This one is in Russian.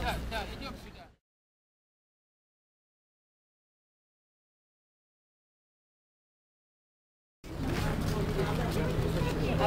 Так, да, идем сюда.